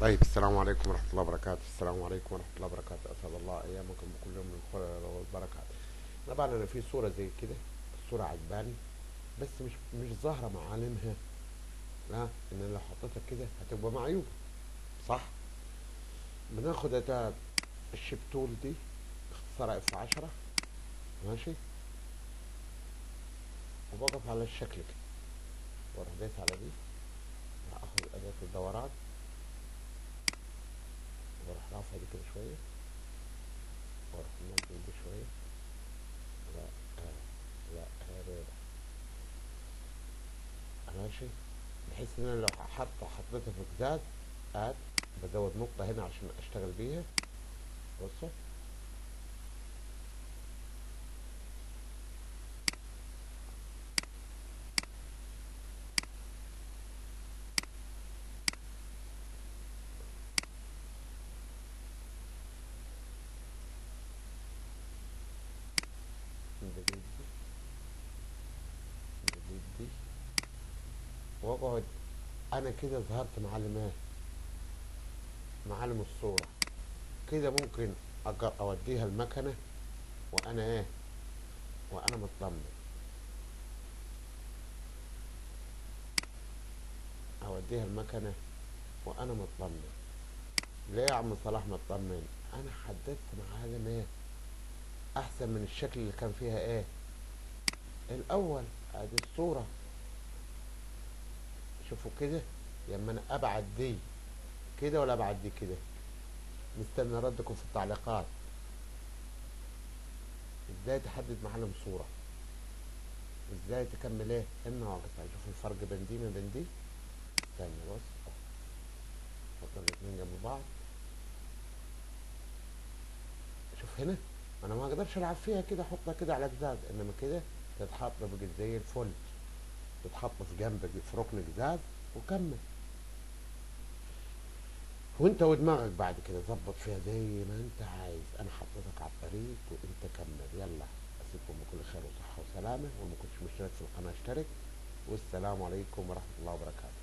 طيب السلام عليكم ورحمة الله وبركاته. السلام عليكم ورحمة الله وبركاته. أسعد الله أيامكم بكل يوم من الخير والبركات طبعا أنا في صورة زي كده؟ الصورة عجباني بس مش مش ظاهرة معالمها. لا إن أنا لو حطيتها كده هتبقى معيوبة. صح؟ بناخد أداة ال shape tool دي اختصارها F 10 ماشي؟ وبقف على الشكل كده. وأروح على دي اخد أداة الدوران وأروح رافع دي كده شوية وأروح منزل دي شوية لا آه لا هذا ماشي؟ بحيث إن أنا لو حط حطيتها في قزاز اد بزود نقطة هنا عشان أشتغل بيها. بصوا نجيب دي نجيب دي وأقعد. أنا كده ظهرت معلمات معالم الصورة. كده ممكن أوديها المكنة وأنا إيه وأنا مطمن أوديها المكنة وأنا مطمن ليه يا عم صلاح مطمن أنا حددت معالم إيه أحسن من الشكل اللي كان فيها إيه؟ الأول أدي الصورة. شوفوا كده لما أنا أبعد دي كده ولا أبعد دي كده؟ مستني ردكم في التعليقات. إزاي تحدد معالم صورة؟ إزاي تكمل إيه؟ الناقص؟ شوف الفرق بين دي ما بين دي. استنى بص أهو. حط الاتنين جنب بعض. شوف هنا أنا ما أقدرش ألعب فيها كده احطها كده على جزاز إنما كده تتحط بقت زي الفل. تتحط في جنب في ركن جزاز وكمل. وانت ودماغك بعد كده ظبط فيها زي ما انت عايز. أنا حطيتك على الطريق وانت كمل. يلا اسيبكم بكل خير وصحة وسلامة واللي ما كنتش مشترك في القناة اشترك. والسلام عليكم ورحمة الله وبركاته.